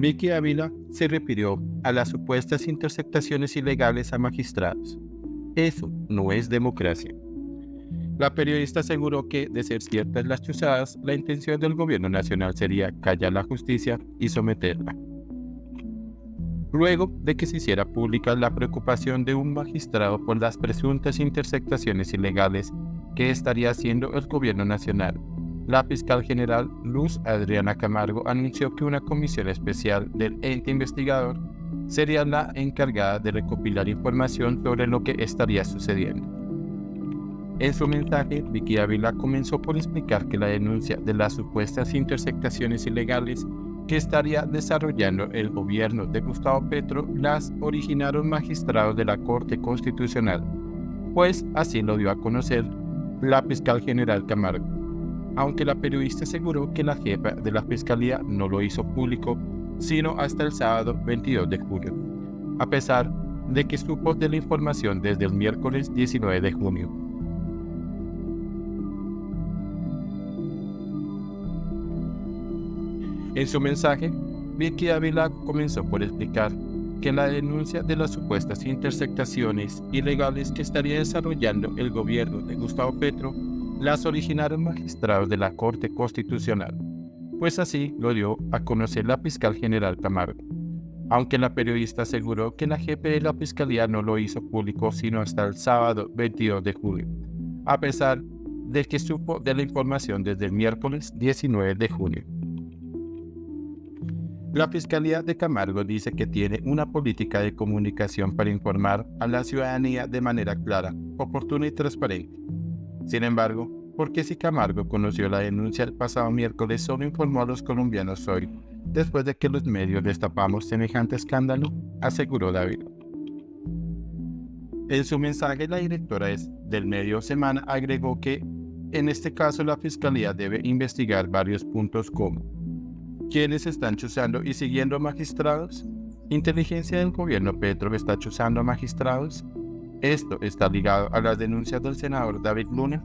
Vicky Ávila se refirió a las supuestas interceptaciones ilegales a magistrados. Eso no es democracia. La periodista aseguró que, de ser ciertas las chuzadas, la intención del gobierno nacional sería callar la justicia y someterla. Luego de que se hiciera pública la preocupación de un magistrado por las presuntas interceptaciones ilegales que estaría haciendo el gobierno nacional, la fiscal general Luz Adriana Camargo anunció que una comisión especial del ente investigador sería la encargada de recopilar información sobre lo que estaría sucediendo. En su mensaje, Vicky Ávila comenzó por explicar que la denuncia de las supuestas interceptaciones ilegales que estaría desarrollando el gobierno de Gustavo Petro las originaron magistrados de la Corte Constitucional, pues así lo dio a conocer la fiscal general Camargo aunque la periodista aseguró que la jefa de la fiscalía no lo hizo público sino hasta el sábado 22 de julio, a pesar de que supo de la información desde el miércoles 19 de junio. En su mensaje, Vicky Ávila comenzó por explicar que la denuncia de las supuestas interceptaciones ilegales que estaría desarrollando el gobierno de Gustavo Petro las originaron magistrados de la Corte Constitucional, pues así lo dio a conocer la fiscal general Camargo. Aunque la periodista aseguró que la jefe de la fiscalía no lo hizo público sino hasta el sábado 22 de julio, a pesar de que supo de la información desde el miércoles 19 de junio. La Fiscalía de Camargo dice que tiene una política de comunicación para informar a la ciudadanía de manera clara, oportuna y transparente sin embargo, ¿por qué si Camargo conoció la denuncia el pasado miércoles solo informó a los colombianos hoy, después de que los medios destapamos semejante escándalo? aseguró David. En su mensaje, la directora del medio Semana agregó que en este caso la Fiscalía debe investigar varios puntos como ¿Quiénes están chuzando y siguiendo a magistrados? ¿Inteligencia del gobierno Petro está chuzando a magistrados? Esto está ligado a las denuncias del senador David Luna.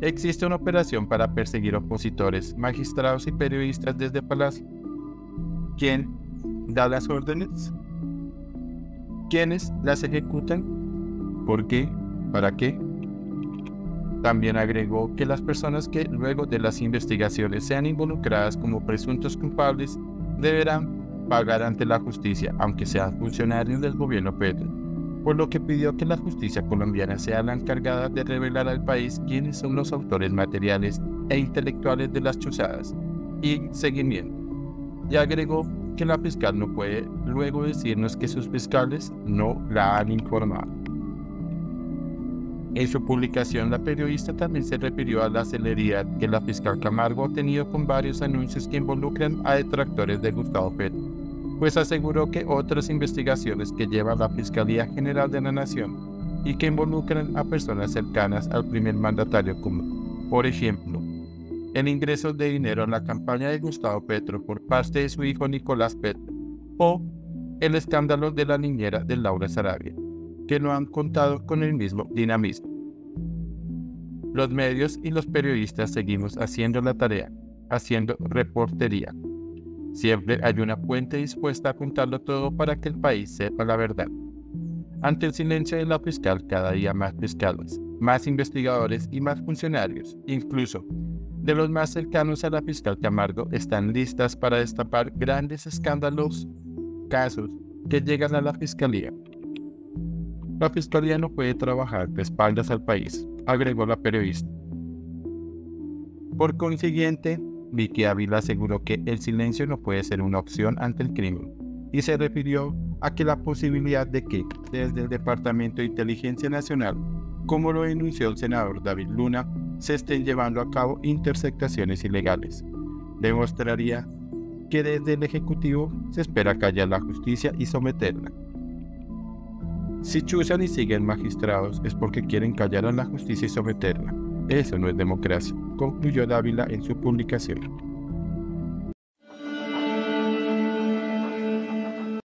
Existe una operación para perseguir opositores, magistrados y periodistas desde Palacio. ¿Quién da las órdenes? ¿Quiénes las ejecutan? ¿Por qué? ¿Para qué? También agregó que las personas que luego de las investigaciones sean involucradas como presuntos culpables deberán pagar ante la justicia, aunque sean funcionarios del gobierno Petro por lo que pidió que la justicia colombiana sea la encargada de revelar al país quiénes son los autores materiales e intelectuales de las chuzadas y seguimiento. Y agregó que la fiscal no puede luego decirnos que sus fiscales no la han informado. En su publicación, la periodista también se refirió a la celeridad que la fiscal Camargo ha tenido con varios anuncios que involucran a detractores de Gustavo Petro pues aseguró que otras investigaciones que lleva la Fiscalía General de la Nación y que involucran a personas cercanas al primer mandatario común. Por ejemplo, el ingreso de dinero en la campaña de Gustavo Petro por parte de su hijo Nicolás Petro o el escándalo de la niñera de Laura Sarabia, que no han contado con el mismo dinamismo. Los medios y los periodistas seguimos haciendo la tarea, haciendo reportería, Siempre hay una fuente dispuesta a contarlo todo para que el país sepa la verdad. Ante el silencio de la fiscal, cada día más fiscales, más investigadores y más funcionarios, incluso de los más cercanos a la fiscal Camargo, están listas para destapar grandes escándalos, casos que llegan a la fiscalía. La fiscalía no puede trabajar de espaldas al país, agregó la periodista. Por consiguiente, Vicky Ávila aseguró que el silencio no puede ser una opción ante el crimen y se refirió a que la posibilidad de que desde el Departamento de Inteligencia Nacional, como lo denunció el senador David Luna, se estén llevando a cabo interceptaciones ilegales, demostraría que desde el Ejecutivo se espera callar la justicia y someterla. Si chuzan y siguen magistrados es porque quieren callar a la justicia y someterla. Eso no es democracia concluyó Dávila en su publicación.